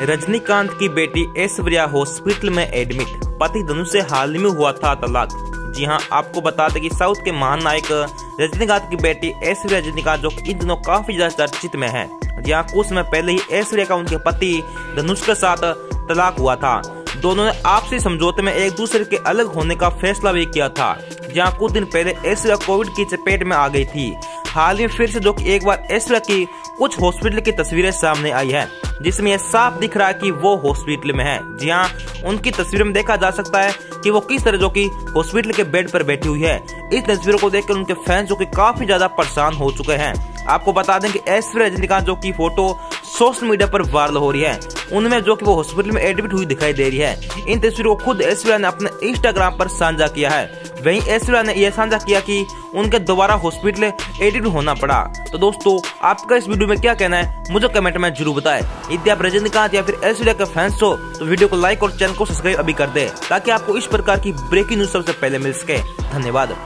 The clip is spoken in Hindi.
रजनीकांत की बेटी ऐश्वर्या हॉस्पिटल में एडमिट। पति धनुष से हाल ही में हुआ था तलाक। जी हाँ आपको बता दें कि साउथ के महान नायक रजनीकांत की बेटी ऐश्वर्या रजनीकांत, जो इन दिनों काफ़ी ज़्यादा चर्चित में है। जी हाँ कुछ समय पहले ही ऐश्वर्या का उनके पति धनुष के साथ तलाक हुआ था। दोनों ने आपसी समझौते में एक दूसरे के अलग होने का फैसला भी किया था। जहाँ कुछ दिन पहले ऐश्वर्या कोविड की चपेट में आ गई थी। हाल ही फिर से जो एक बार ऐश्वर्या की कुछ हॉस्पिटल की तस्वीरें सामने आई है, जिसमें यह साफ़ दिख रहा है कि वो हॉस्पिटल में है। जी हाँ उनकी तस्वीर में देखा जा सकता है कि वो किस तरह जो कि हॉस्पिटल के बेड पर बैठी हुई है। इस तस्वीरों को देखकर उनके फैंस जो कि काफ़ी ज़्यादा परेशान हो चुके हैं। आपको बता दें कि ऐश्वर्या रजनीकांत जो की फ़ोटो सोशल मीडिया पर वायरल हो रही है, उनमें जो कि वो हॉस्पिटल में एडमिट हुई दिखाई दे रही है। इन तस्वीरों को खुद ऐश्वर्या ने अपने इंस्टाग्राम पर साझा किया है। वहीं ऐश्वर्या ने यह साझा किया कि उनके दोबारा हॉस्पिटल एडिट होना पड़ा। तो दोस्तों, आपका इस वीडियो में क्या कहना है? मुझे कमेंट में ज़रूर बताएँ। यदि आप रजनीकांत या फिर ऐश्वर्या के फैंस हो तो वीडियो को लाइक और चैनल को सब्सक्राइब अभी कर दे, ताकि आपको इस प्रकार की ब्रेकिंग न्यूज़ सबसे पहले मिल सके। धन्यवाद।